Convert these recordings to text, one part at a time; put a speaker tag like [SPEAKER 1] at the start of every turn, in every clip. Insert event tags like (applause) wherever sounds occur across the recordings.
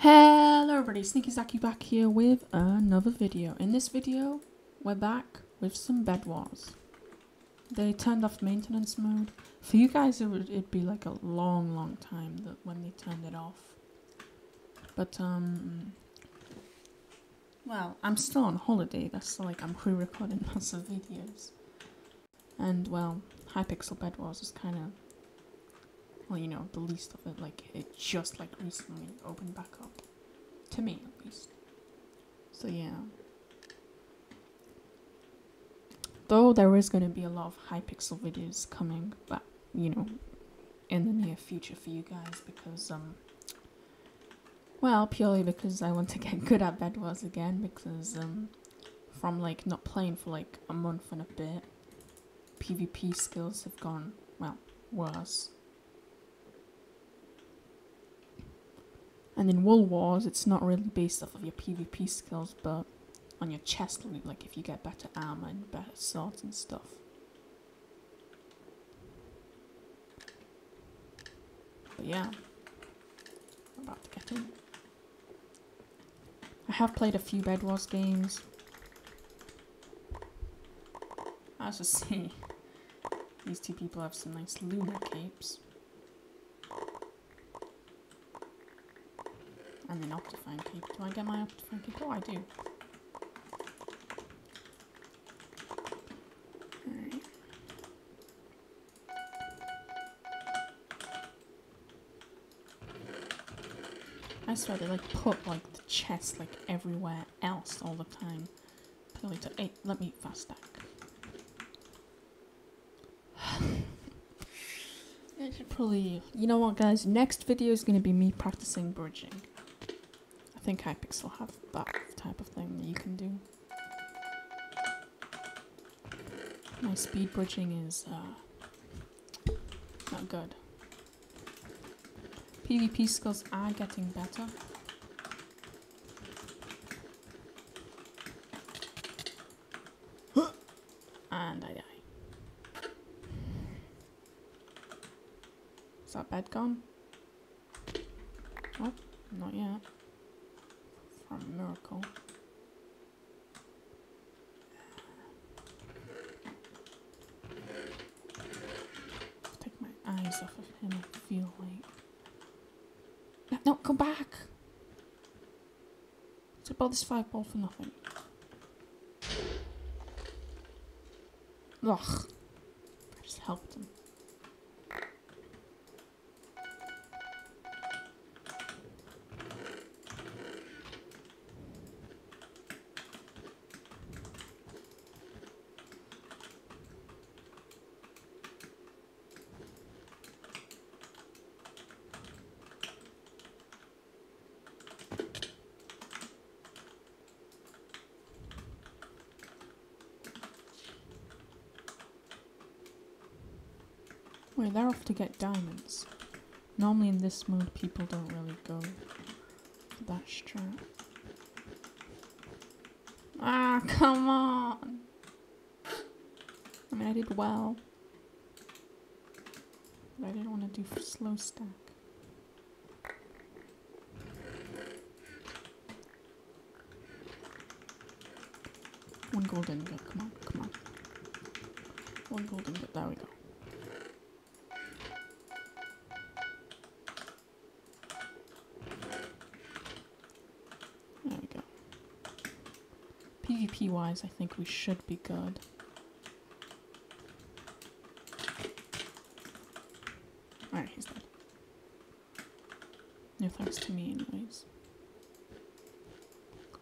[SPEAKER 1] Hello everybody, Sneaky Zakki back here with another video. In this video, we're back with some Bed Wars. They turned off maintenance mode. For you guys, it would it'd be like a long, long time that when they turned it off. But um, well, I'm still on holiday. That's like I'm pre-recording (laughs) lots of videos, and well, Hypixel Bed Wars is kind of well, you know, the least of it. Like it just like recently opened back up, to me at least. So yeah. Though there is going to be a lot of Hypixel videos coming, but you know, in the near future for you guys because um. Well, purely because I want to get (laughs) good at Bed Wars again because um, from like not playing for like a month and a bit, PvP skills have gone well worse. And in Wool Wars, it's not really based off of your PvP skills, but on your chest like if you get better armor and better swords and stuff. But yeah, we're about to get in. I have played a few Bed Wars games. As you see, (laughs) these two people have some nice lunar capes. And an Optifine cape. Do I get my Optifine cape? Oh, I do. I swear they like put like the chest like everywhere else all the time. Hey, let me fast stack. (sighs) I should probably you know what guys, next video is gonna be me practicing bridging. I think Hypixel have that type of thing that you can do. My speed bridging is uh, not good. PvP skills are getting better. and I die. Is that bed gone? Oh, not yet. From miracle. Take my eyes off of him, I feel like. No, no, go back! It's about this fireball for nothing. Ugh. I just helped him. Wait, they're off to get diamonds. Normally in this mode, people don't really go for that strat. Ah, come on! I mean, I did well. But I didn't want to do f- slow stack. One golden ingot, come on, come on. One golden ingot, there we go. PvP wise, I think we should be good. Alright, he's dead. No thanks to me, anyways.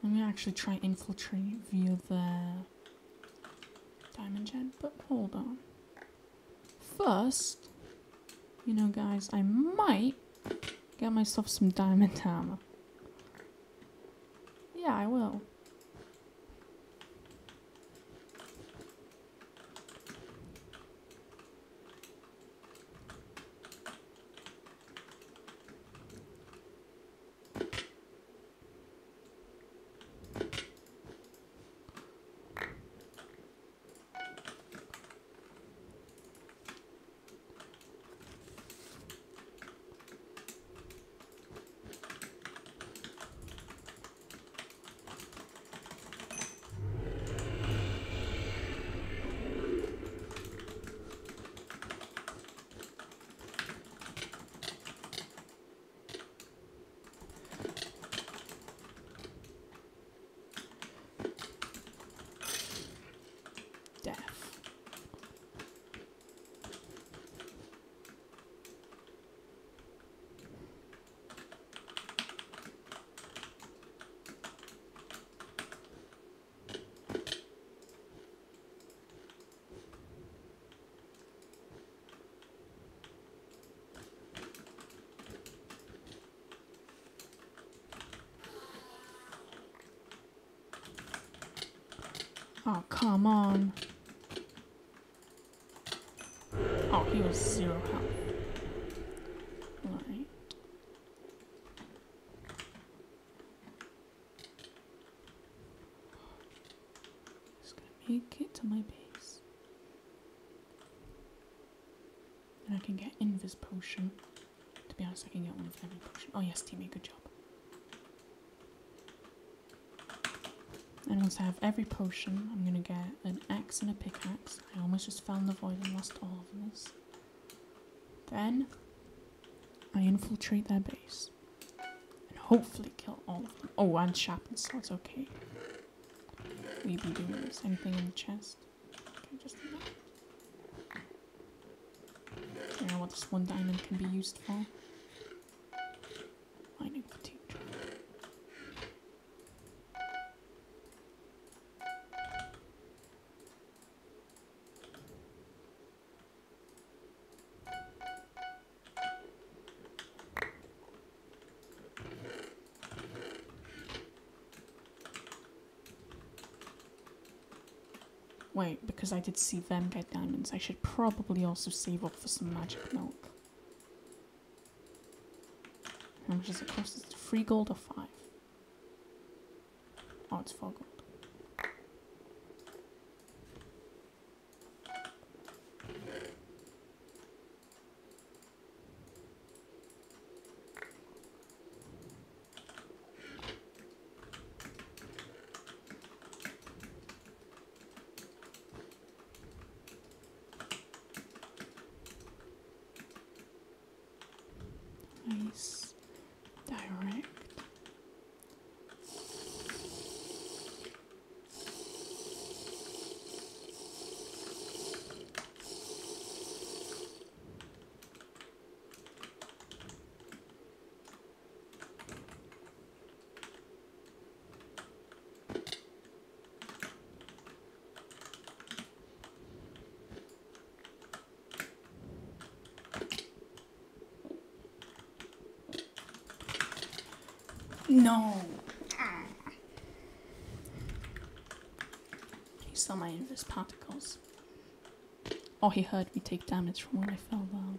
[SPEAKER 1] Let me actually try infiltrate via the diamond gen, but hold on. First, you know, guys, I might get myself some diamond armor. Yeah, I will. Oh, come on. Oh, he was zero health. Right. Just gonna make it to my base. And I can get Invis potion. To be honest, I can get one of every potion. Oh yes, teammate, good job. And once I have every potion, I'm gonna get an axe and a pickaxe. I almost just fell in the void and lost all of this. Then I infiltrate their base. And hopefully kill all of them. Oh, and sharpen swords, okay. We be doing this. Anything in the chest? Okay, just do that. I don't know what this one diamond can be used for. Wait, because I did see them get diamonds, I should probably also save up for some magic milk. How much does it cost? Is it three gold or five? Oh, it's four gold. Nice. No. He saw my invis particles. Oh, he heard me take damage from when I fell down.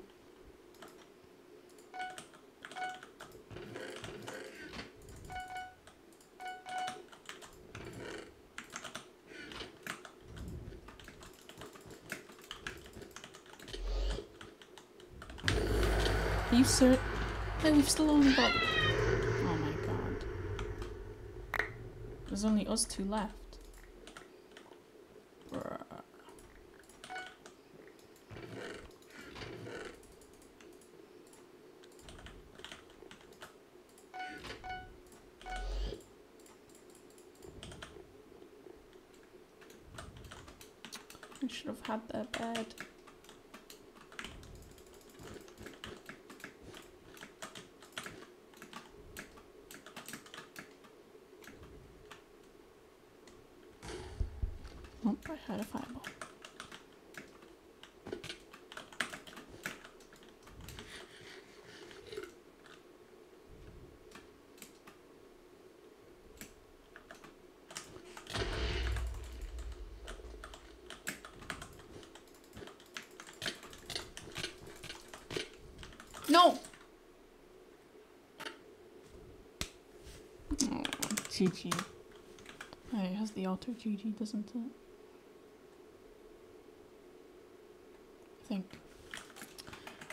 [SPEAKER 1] Are you sir? Hey, we've still only got. Oh my god. There's only us two left. Bruh. I should have had their bed. Oh, I had a fireball. No! Oh, GG. It has the auto GG, doesn't it? I think.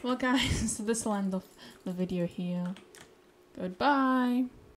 [SPEAKER 1] Well, guys, (laughs) this will end off the video here. Goodbye.